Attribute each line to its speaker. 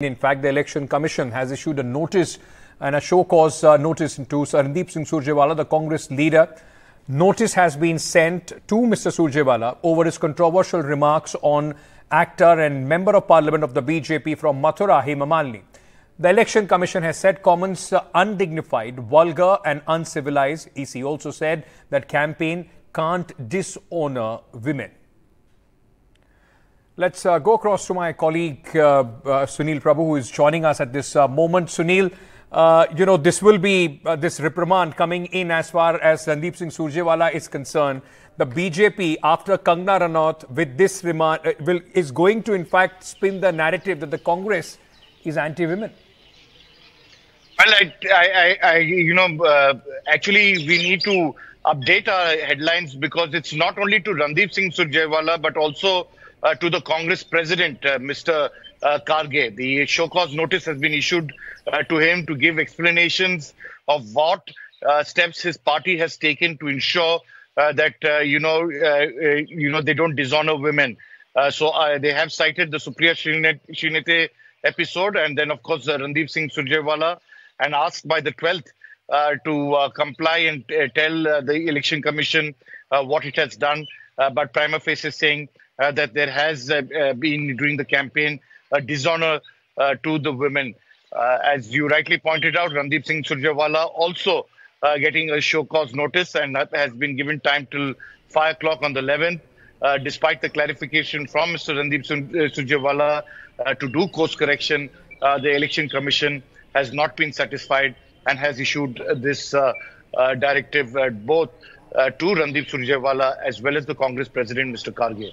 Speaker 1: In fact, the Election Commission has issued a notice and a show cause uh, notice to Randeep Singh Surjewala, the Congress leader. Notice has been sent to Mr. Surjewala over his controversial remarks on actor and member of parliament of the BJP from Mathura, Hema. The Election Commission has said comments uh, undignified, vulgar and uncivilized. EC also said that campaign can't dishonor women. Let's uh, go across to my colleague uh, uh, Sunil Prabhu, who is joining us at this uh, moment. Sunil, uh, you know, this will be this reprimand coming in as far as Sandeep Singh Surjewala is concerned. The BJP, after Kangana Ranaut, with this remand, will is going to in fact spin the narrative that the Congress is anti-women.
Speaker 2: Well, I, I, I you know, actually, we need to update our headlines because it's not only to Randeep Singh Surjewala, but also uh, to the Congress president, uh, Mr. Uh, Kharge. The show cause notice has been issued uh, to him to give explanations of what uh, steps his party has taken to ensure uh, that you know you know they don't dishonor women. so they have cited the Supriya Shrinate episode, and then of course Randeep Singh Surjewala, and asked by the 12th to comply and tell the election commission what it has done. but prima facie saying uh, that there has uh, uh, been during the campaign a dishonor to the women. as you rightly pointed out, Randeep Singh Surjewala also getting a show cause notice and has been given time till 5 o'clock on the 11th. Uh, despite the clarification from Mr. Randeep Surjewala uh, to do course correction, uh, the Election Commission has not been satisfied and has issued this uh, uh, directive both uh, to Randeep Surjewala as well as the Congress President, Mr. Kharge.